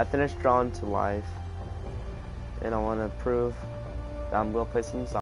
I finished Drawn to Life, and I want to prove that I'm well placed in songs.